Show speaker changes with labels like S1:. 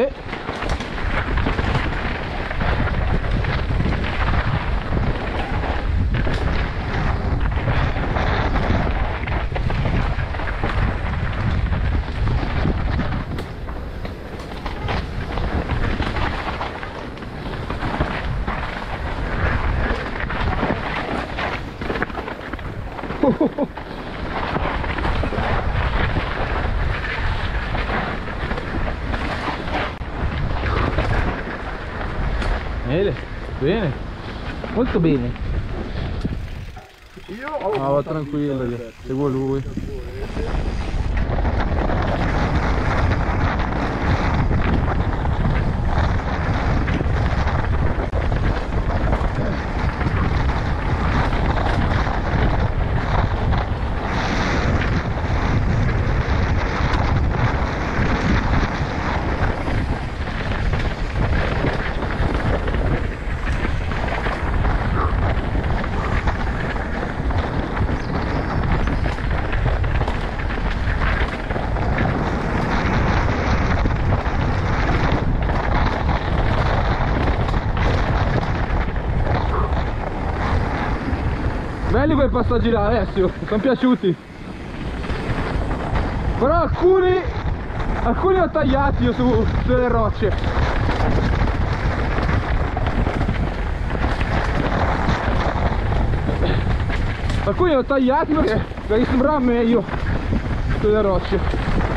S1: フほフほ Bene, bene, molto bene.
S2: Io ho
S1: Ah, va tranquillo, io. seguo lui. Belli quei passaggi là Alessio, mi sono piaciuti. Però alcuni, alcuni ho tagliati io su, sulle rocce. Alcuni ho tagliati perché, perché sembrava meglio sulle rocce.